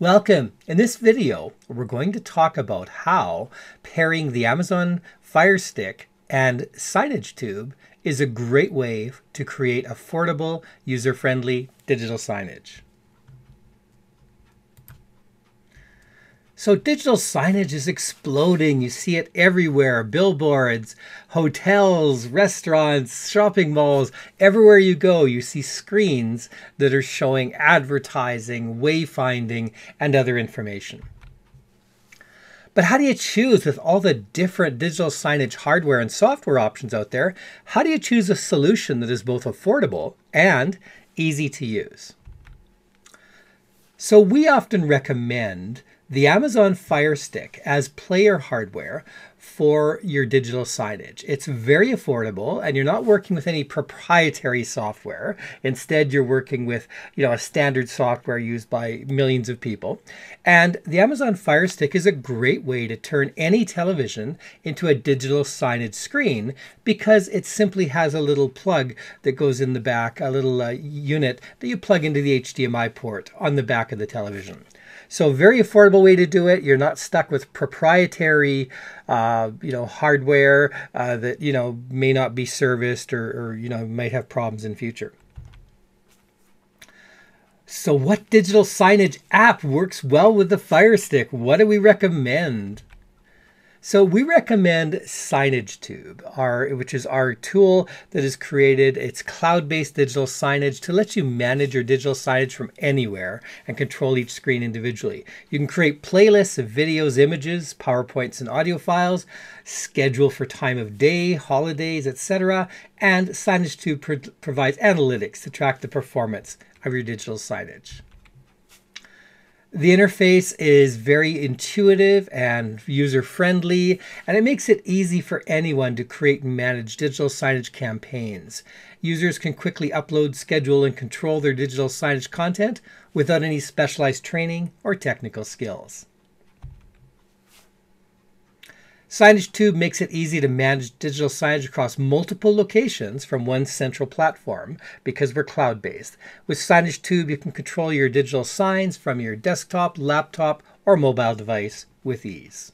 Welcome! In this video, we're going to talk about how pairing the Amazon Fire Stick and Signage Tube is a great way to create affordable, user-friendly digital signage. So digital signage is exploding. You see it everywhere. Billboards, hotels, restaurants, shopping malls. Everywhere you go, you see screens that are showing advertising, wayfinding, and other information. But how do you choose with all the different digital signage hardware and software options out there? How do you choose a solution that is both affordable and easy to use? So we often recommend the Amazon Fire Stick as player hardware for your digital signage. It's very affordable and you're not working with any proprietary software. Instead, you're working with, you know, a standard software used by millions of people. And the Amazon Fire Stick is a great way to turn any television into a digital signage screen because it simply has a little plug that goes in the back, a little uh, unit that you plug into the HDMI port on the back of the television. So very affordable way to do it. You're not stuck with proprietary, uh, you know, hardware uh, that you know may not be serviced or, or you know might have problems in future. So what digital signage app works well with the Fire Stick? What do we recommend? So we recommend Signage Tube, our, which is our tool that is created. It's cloud-based digital signage to let you manage your digital signage from anywhere and control each screen individually. You can create playlists of videos, images, PowerPoints, and audio files, schedule for time of day, holidays, etc. And Signage Tube pro provides analytics to track the performance of your digital signage. The interface is very intuitive and user friendly, and it makes it easy for anyone to create and manage digital signage campaigns. Users can quickly upload, schedule, and control their digital signage content without any specialized training or technical skills. Signage Tube makes it easy to manage digital signage across multiple locations from one central platform because we're cloud based. With Signage Tube, you can control your digital signs from your desktop, laptop, or mobile device with ease.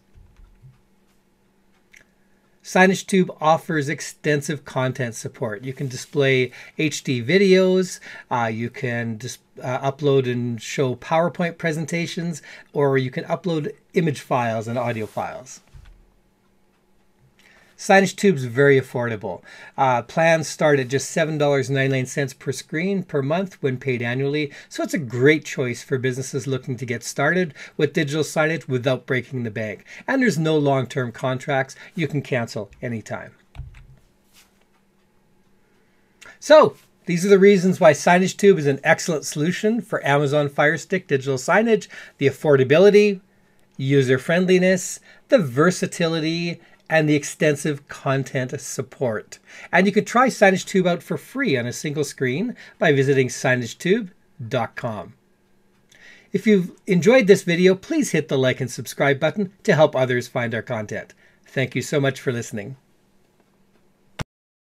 Signage Tube offers extensive content support. You can display HD videos, uh, you can dis- uh, upload and show PowerPoint presentations, or you can upload image files and audio files. Signage Tube is very affordable. Uh, plans start at just $7.99 per screen per month when paid annually, so it's a great choice for businesses looking to get started with digital signage without breaking the bank. And there's no long term contracts, you can cancel anytime. So, these are the reasons why Signage Tube is an excellent solution for Amazon Fire Stick digital signage the affordability, user friendliness, the versatility, and the extensive content support. And you can try Signage Tube out for free on a single screen by visiting signagetube.com. If you've enjoyed this video, please hit the like and subscribe button to help others find our content. Thank you so much for listening.